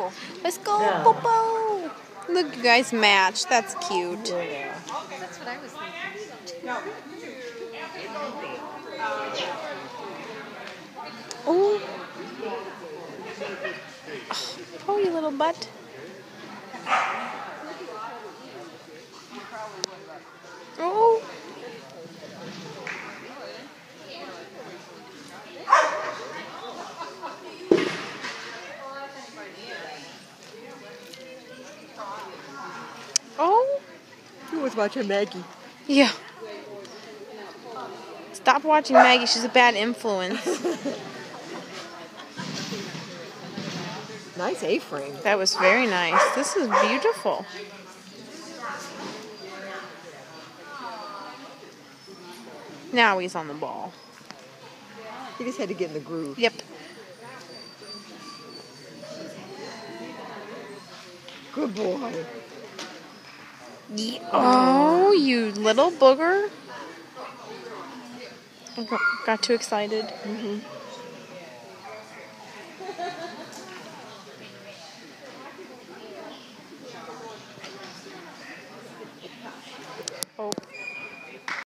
Popo. Let's go, Yeah. Popo. Look, you guys match. That's cute. Yeah. That's what I was thinking. Oh. Oh, you little butt. Oh. Oh. Who was watching Maggie? Yeah. Stop watching Maggie. She's a bad influence. Nice A-frame. That was very nice. This is beautiful. Now he's on the ball. He just had to get in the groove. Yep. Good boy. Oh, you little booger. Got too excited. Mm -hmm. Oh.